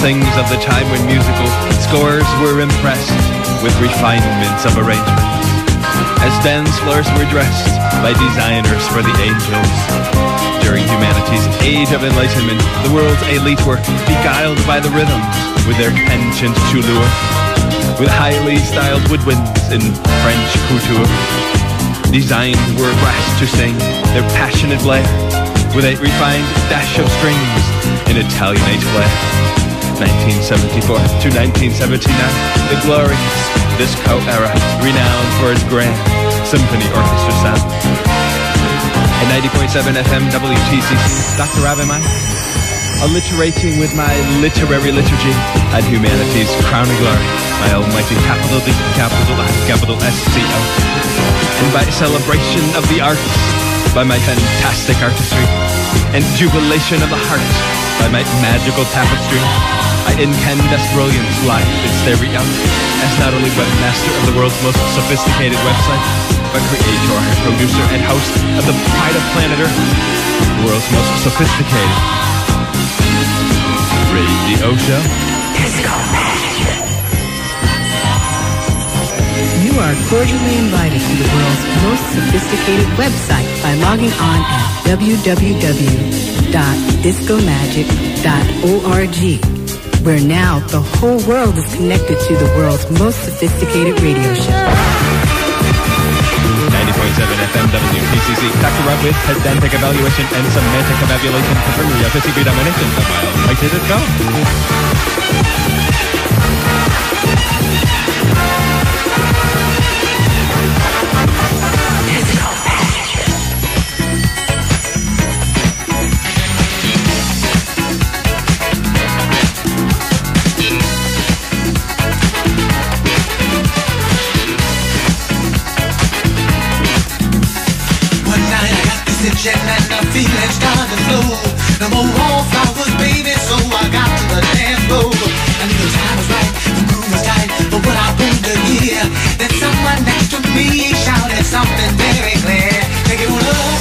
things of the time when musical scores were impressed with refinements of arrangement. As dance floors were dressed by designers for the angels. During humanity's age of enlightenment, the world's elite were beguiled by the rhythms with their penchant to lure. With highly styled woodwinds in French couture. Designed were brass to sing their passionate blare with a refined dash of strings in Italianate flair. 1974 to 1979, the glorious disco era, renowned for its grand symphony orchestra sound. At 90.7 FM WTCC, Dr. Rabbi alliterating with my literary liturgy at humanity's crowning glory, my almighty capital D, capital I, capital S-C-O. And by celebration of the arts, by my fantastic artistry, and jubilation of the heart by my magical tapestry. I incandescent brilliance live in stereo as not only webmaster of the world's most sophisticated website, but creator, producer, and host of the Pride of Planet Earth, the world's most sophisticated radio show. Disco You are cordially invited to the world's most sophisticated website by logging on at www.discomagic.org, where now the whole world is connected to the world's most sophisticated radio show. 90.7 FM WTCC. Dr. Rob with pedantic evaluation and semantic evaluation confirming the FCB domination of my almighty disco. One Itching and the feeling started to flow. No more wallflowers, baby, so I got to the dance floor. I knew the time was right, the groove was tight, but what I wanted to hear, that someone next to me shouted something very clear. Take it on up,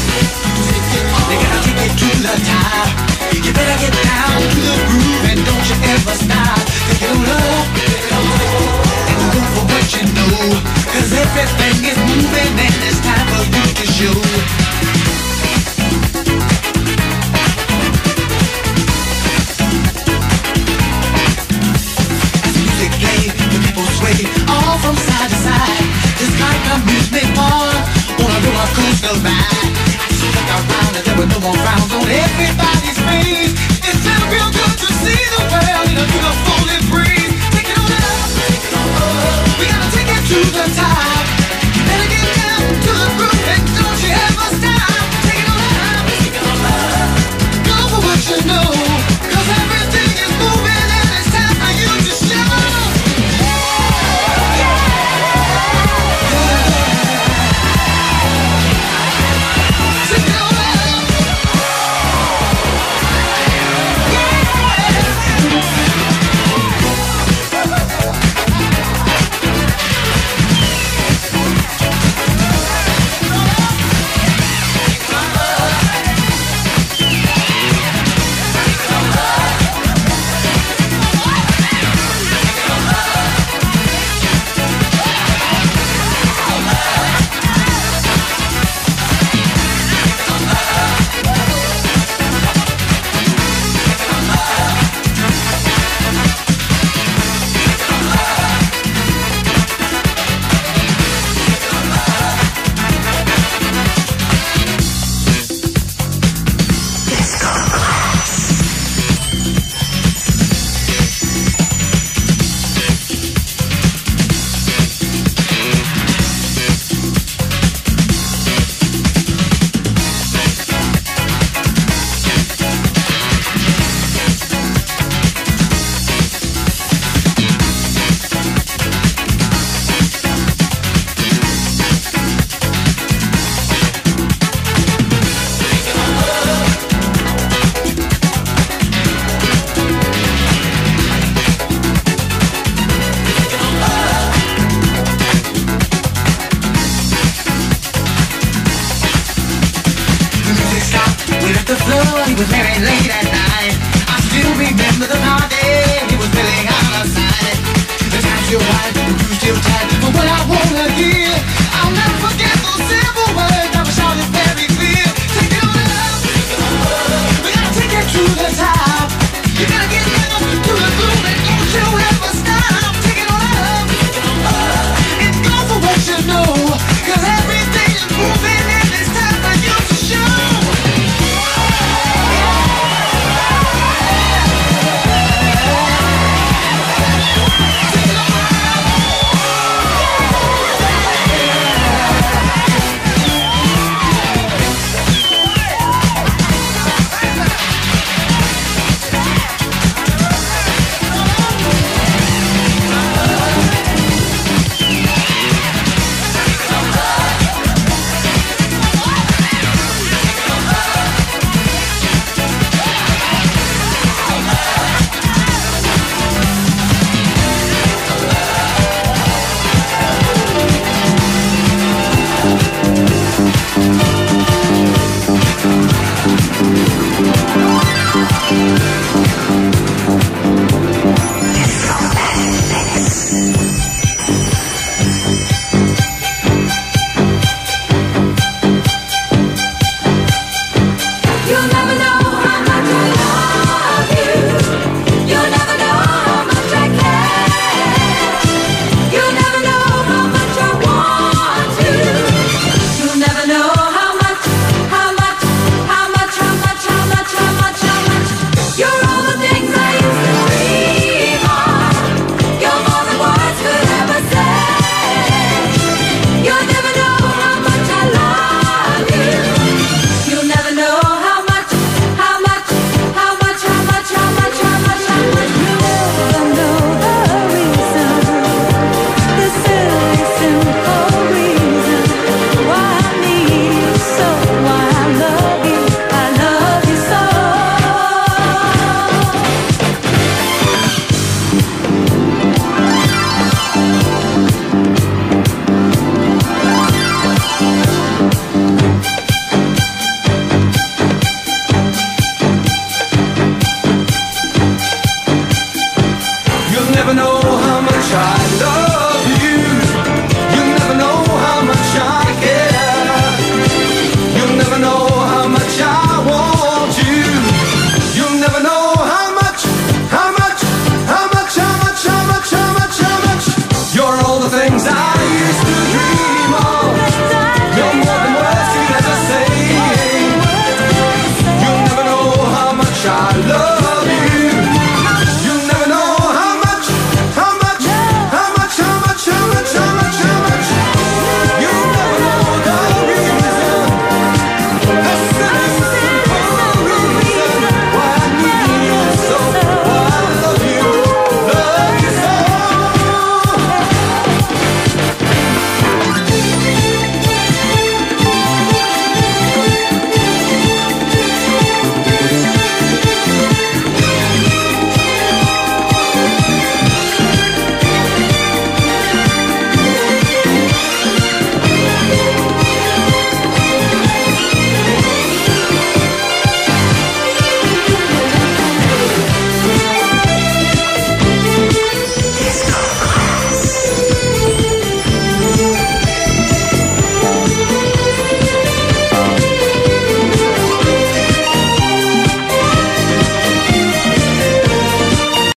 they gotta take it to the top. You better get down to the groove and don't you ever stop. Take it on up, and go for what you know, 'cause everything is moving and it's time for you to show. From side to side, just like a amusement park on a roller coaster ride. I just look around and there were no more frowns on everybody's face. It felt real good to see the world in a beautiful breeze. was very late at night. I still remember the party. He was sitting outside. The time you